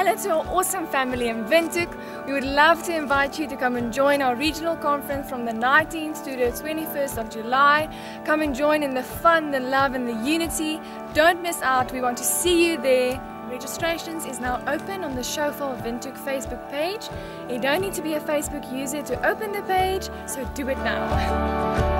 Hello to our awesome family in Windhoek. We would love to invite you to come and join our regional conference from the 19th to the 21st of July. Come and join in the fun, the love and the unity. Don't miss out. We want to see you there. Registrations is now open on the Shofar Windhoek Facebook page. You don't need to be a Facebook user to open the page, so do it now.